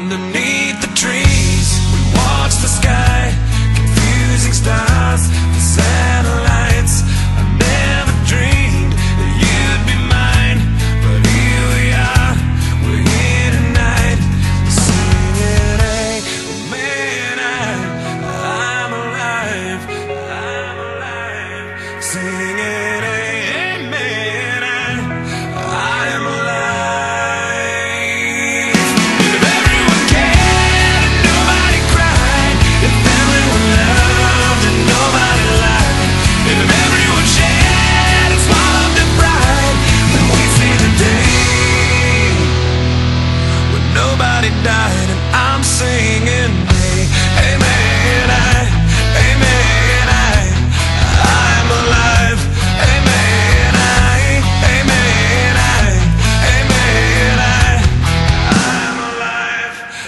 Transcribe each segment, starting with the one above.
Underneath the trees, we watch the sky.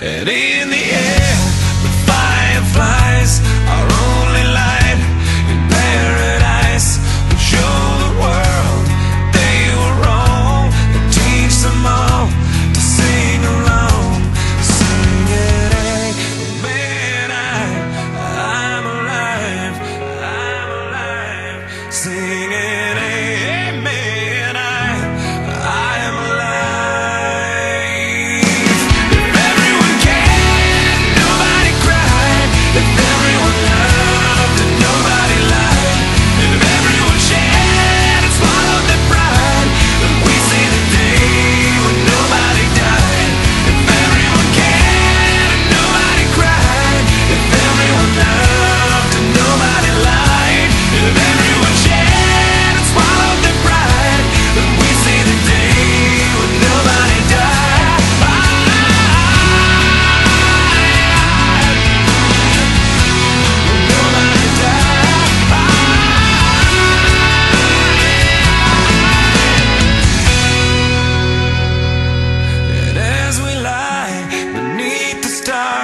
And in the air.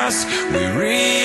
us, we reach.